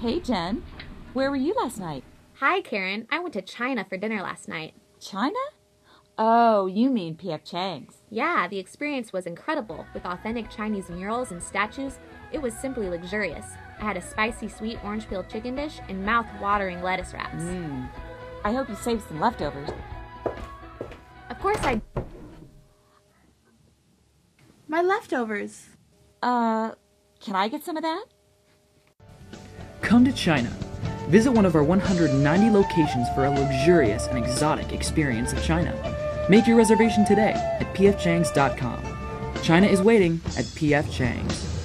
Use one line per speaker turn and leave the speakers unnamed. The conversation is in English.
Hey, Jen. Where were you last night?
Hi, Karen. I went to China for dinner last night.
China? Oh, you mean P.F. Chang's.
Yeah, the experience was incredible. With authentic Chinese murals and statues, it was simply luxurious. I had a spicy sweet orange peeled chicken dish and mouth watering lettuce wraps.
Mmm. I hope you saved some leftovers.
Of course, I.
My leftovers.
Uh, can I get some of that?
Come to China. Visit one of our 190 locations for a luxurious and exotic experience of China. Make your reservation today at pfchangs.com. China is waiting at PF Chang's.